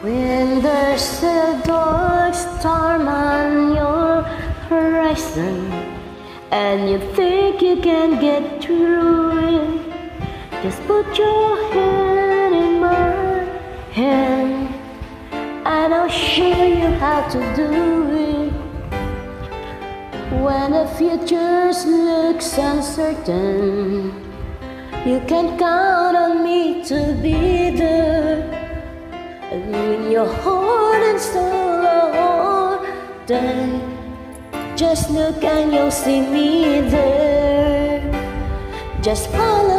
When there's a dark storm on your horizon and you think you can get through it, just put your hand in my hand and I'll show you how to do it. When the future looks uncertain, you can count on me to be there. When your heart and soul dead, just look and you'll see me there. Just follow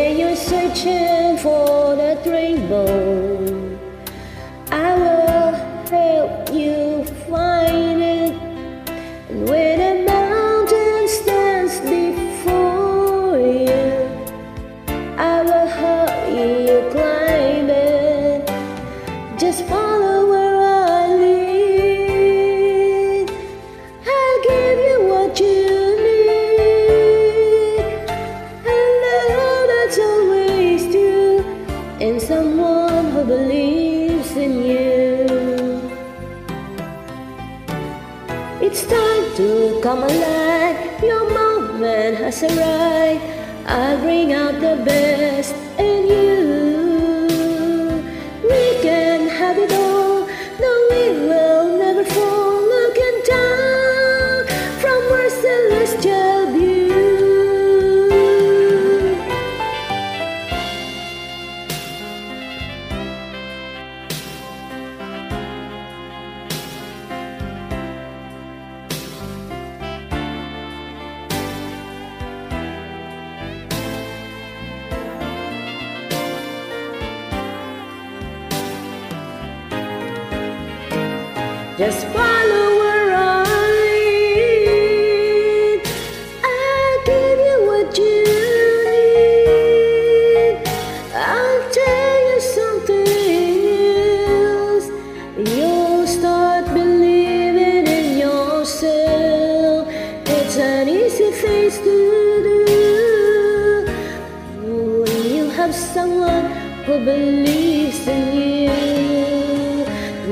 When you're searching for that rainbow, I will help you find it. And when a mountain stands before you, I will help you climb it. Just follow It's time to come alive. Your moment has arrived. I'll bring out the best Just follow where I lead. I'll give you what you need. I'll tell you something else. You'll start believing in yourself. It's an easy thing to do when you have someone who believes in you.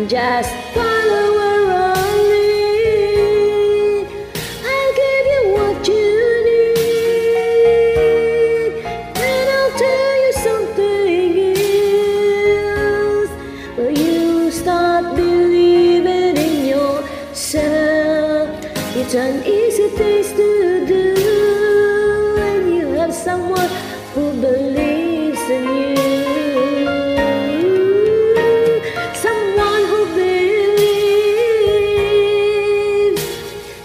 Just follow Such an easy thing to do when you have someone who believes in you. Someone who believes.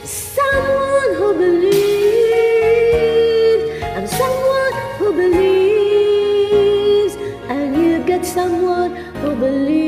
Someone who believes. I'm someone who believes. And you get someone who believes.